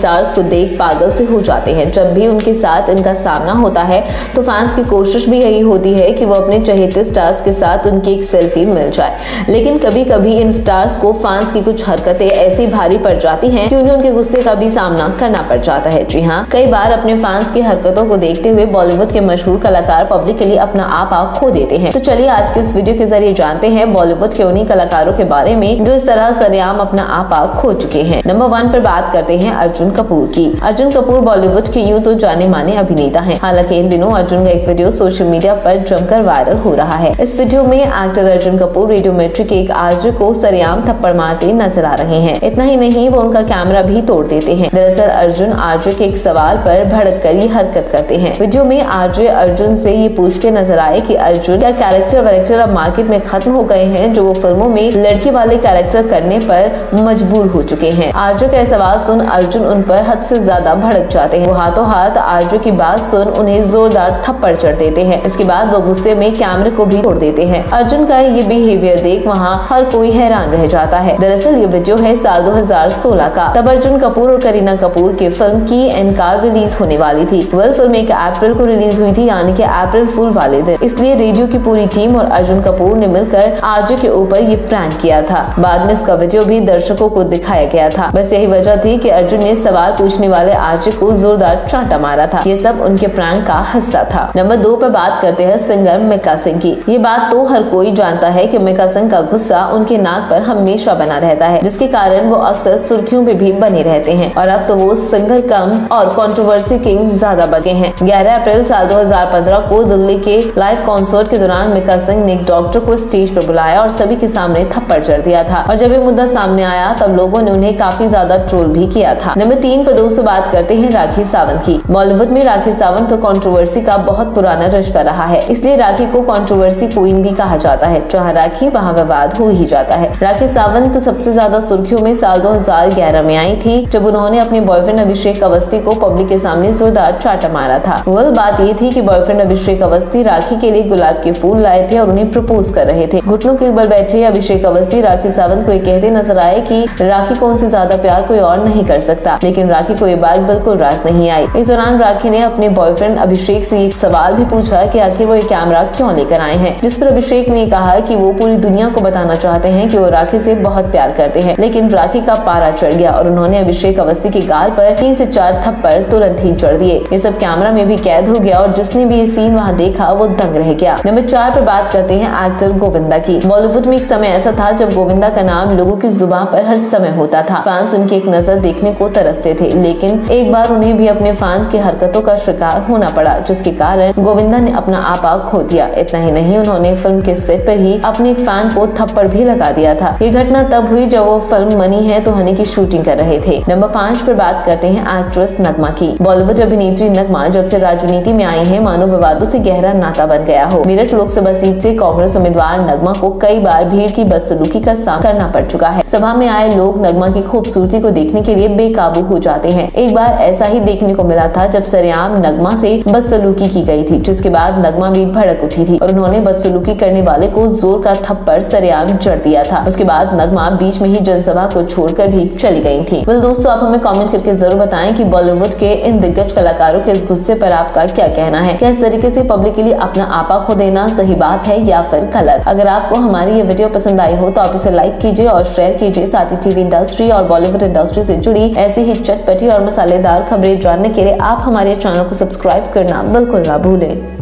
Stars को देख पागल से हो जाते हैं। जब भी उनके साथ इनका सामना होता है तो फैंस की कोशिश भी यही होती है कि वो अपने चहेते स्टार्स के साथ उनकी एक सेल्फी मिल जाए। लेकिन कभी कभी इन स्टार्स को फैंस की कुछ हरकतें ऐसी भारी पड़ जाती हैं कि उन्हें उनके गुस्से का भी सामना करना पड़ जाता है। जी हाँ कई बार अपने फैंस की हरकतों को देखते हुए बॉलीवुड के मशहूर कलाकार पब्लिक के लिए अपना आप खो देते हैं। तो चलिए आज के इस वीडियो के ज़रिए जानते हैं बॉलीवुड के उन्हीं कलाकारों के बारे में, जो इस तरह सरेआम अपना आप आप खो चुके हैं। नंबर वन पर बात करते हैं अर्जुन अर्जुन कपूर की। अर्जुन कपूर बॉलीवुड के यूँ तो जाने माने अभिनेता हैं। हालाँकि इन दिनों अर्जुन का एक वीडियो सोशल मीडिया पर जमकर वायरल हो रहा है। इस वीडियो में actor Arjun Kapoor radio radiometric एक आर्ज को सरेआम थप्पड़ मारते नज़र आ रहे हैं। इतना ही नहीं, वो उनका कैमरा भी तोड़ देते हैं। दरअसल अर्जुन आर्ज के एक सवाल पर भड़क कर ये हरकत करते हैं। वीडियो में आर्ज अर्जुन से ये पूछते नज़र आए की अर्जुन, क्या कैरेक्टर वैरेक्टर अब मार्केट में खत्म हो गए हैं जो वो फ़िल्मों में लड़की वाले कैरेक्टर करने पर मजबूर हो चुके हैं? आर्जो का सवाल सुन अर्जुन उन पर हद से ज़्यादा भड़क जाते हैं। वो हाथों हाथ आरज़ू की बात सुन उन्हें जोरदार थप्पड़ चढ़ देते हैं। इसके बाद वो गुस्से में कैमरे को भी तोड़ देते हैं। अर्जुन का ये बिहेवियर देख वहाँ हर कोई हैरान रह जाता है। दरअसल ये वीडियो है साल 2016 का। तब अर्जुन कपूर और करीना कपूर की फ़िल्म की एनकार रिलीज़ होने वाली थी। वेल फ़िल्म एक अप्रैल को रिलीज़ हुई थी, यानी कि अप्रैल फुल वाले दिन। इसलिए रेडियो की पूरी टीम और अर्जुन कपूर ने मिलकर आरज़ू के ऊपर ये प्रैंक किया था। बाद में इसका वीडियो भी दर्शकों को दिखाया गया था। बस यही वजह थी कि अर्जुन ने सवाल पूछने वाले आरजे को जोरदार चांटा मारा था। ये सब उनके प्रैंक का हिस्सा था। नंबर दो पर बात करते हैं सिंगर मिका सिंह की। ये बात तो हर कोई जानता है कि मिका सिंह का गुस्सा उनके नाक पर हमेशा बना रहता है, जिसके कारण वो अक्सर सुर्खियों में भी बने रहते हैं। और अब तो वो सिंगर कम और कंट्रोवर्सी किंग ज़्यादा बगे हैं। ग्यारह अप्रैल साल 2015 को दिल्ली के लाइव कॉन्सर्ट के दौरान मिका सिंह ने एक डॉक्टर को स्टेज पर बुलाया और सभी के सामने थप्पड़ चढ़ दिया था। और जब ये मुद्दा सामने आया, तब लोगों ने उन्हें काफ़ी ज़्यादा ट्रोल भी किया था। नंबर तीन पर दोस्तों बात करते हैं राखी सावंत की। बॉलीवुड में राखी सावंत और कंट्रोवर्सी का बहुत पुराना रिश्ता रहा है। इसलिए राखी को कंट्रोवर्सी क्वीन भी कहा जाता है, जहाँ राखी वहाँ विवाद हो ही जाता है। राखी सावंत सबसे ज़्यादा सुर्खियों में साल 2011 में आई थी, जब उन्होंने अपने बॉयफ्रेंड अभिषेक अवस्थी को पब्लिक के सामने जोरदार चाटा मारा था। वह बात ये थी की बॉयफ्रेंड अभिषेक अवस्थी राखी के लिए गुलाब के फूल लाए थे और उन्हें प्रपोज कर रहे थे। घुटनों के बल बैठे अभिषेक अवस्थी राखी सावंत को कहते नज़र आए की राखी को उनसे ज़्यादा प्यार कोई और नहीं कर सकता। लेकिन राखी को ये बात बिल्कुल रास नहीं आई। इस दौरान राखी ने अपने बॉयफ्रेंड अभिषेक से एक सवाल भी पूछा कि आखिर वो ये कैमरा क्यों लेकर आए हैं? जिस पर अभिषेक ने कहा कि वो पूरी दुनिया को बताना चाहते हैं कि वो राखी से बहुत प्यार करते हैं, लेकिन राखी का पारा चढ़ गया और उन्होंने अभिषेक अवस्थी की गाल पर तीन से चार थप्पड़ तुरंत ही चढ़ दिए। ये सब कैमरा में भी कैद हो गया और जिसने भी ये सीन वहाँ देखा, वो दंग रह गया। नंबर चार पर बात करते हैं एक्टर गोविंदा की। बॉलीवुड में एक समय ऐसा था जब गोविंदा का नाम लोगों की ज़ुबान पर हर समय होता था। फैंस उनकी एक नज़र देखने को तरसते थे, लेकिन एक बार उन्हें भी अपने फैंस की हरकतों का शिकार होना पड़ा, जिसके कारण गोविंदा ने अपना आपा खो दिया। इतना ही नहीं, उन्होंने फ़िल्म के सेट पर ही अपने फ़ैन को थप्पड़ भी लगा दिया था। ये घटना तब हुई जब वो फ़िल्म मनी है तो हनी की शूटिंग कर रहे थे। नंबर पाँच पर बात करते हैं एक्ट्रेस नगमा की। बॉलीवुड अभिनेत्री नगमा जब से राजनीति में आई है मानो विवादों से गहरा नाता बन गया हो। मेरठ लोकसभा सीट से कांग्रेस उम्मीदवार नगमा को कई बार भीड़ की बदसलूकी का सामना करना पड़ चुका है। सभा में आए लोग नगमा की खूबसूरती को देखने के लिए बेकाबू हो जाते हैं। एक बार ऐसा ही देखने को मिला था जब सरेआम नगमा से बदसलूकी की गई थी, जिसके बाद नगमा भी भड़क उठी थी और उन्होंने बदसलूकी करने वाले को ज़ोर का थप्पड़ सरेआम जड़ दिया था। उसके बाद नगमा बीच में ही जनसभा को छोड़कर भी चली गई थी। वेल दोस्तों, आप हमें कमेंट करके ज़रूर बताएँ कि बॉलीवुड के इन दिग्गज कलाकारों के इस गुस्से पर आपका क्या कहना है? क्या इस तरीके से पब्लिक के लिए अपना आपा खो देना सही बात है या फिर गलत? अगर आपको हमारी ये वीडियो पसंद आई हो तो आप इसे लाइक कीजिए और शेयर कीजिए साथ ही टीवी इंडस्ट्री और बॉलीवुड इंडस्ट्री से जुड़ी ऐसी ही चटपटी और मसालेदार खबरें जानने के लिए आप हमारे चैनल को सब्सक्राइब करना बिल्कुल ना भूलें।